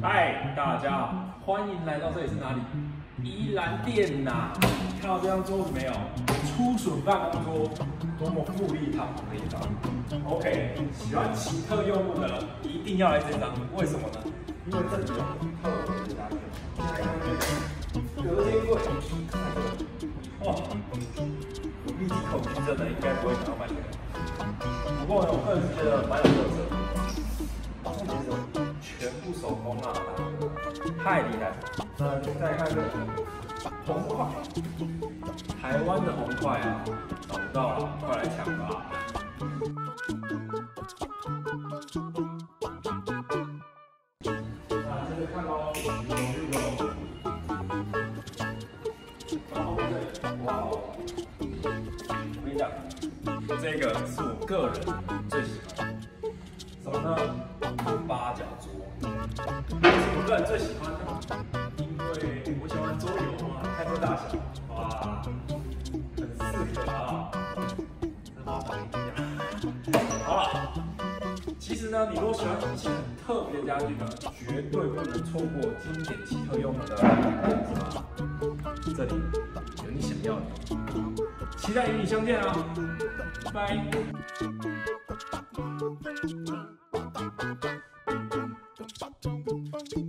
嗨，大家好，欢迎来到这里是哪里？宜兰店呐、看到这张桌子没有？初笋办公桌，多么富丽堂皇的一张。OK，喜欢奇特用物的一定要来这张，为什么呢？因为这里有特别的家具。现在看这个隔间柜，哇，有密集恐惧症的应该不会想要买这个。不过呢，我个人是觉得蛮有手工啊，太厉害了。那再看这个红块，台湾的红块啊，找不到了，快来抢吧！那接着看喽，有绿喽。然后这里，哇哦！我跟你讲，这个是我个人最喜欢的。什么呢？八角桌。这是我个人最喜欢的，因为我喜欢桌游嘛，看这大小，哇，很适合啊。跟猫头鹰一样。好了，其实呢，你如果喜欢一些很特别的家具呢，绝对不能错过经典奇特用的店子啊。这里有你想要的，期待与你相见啊！拜拜。boom, boom.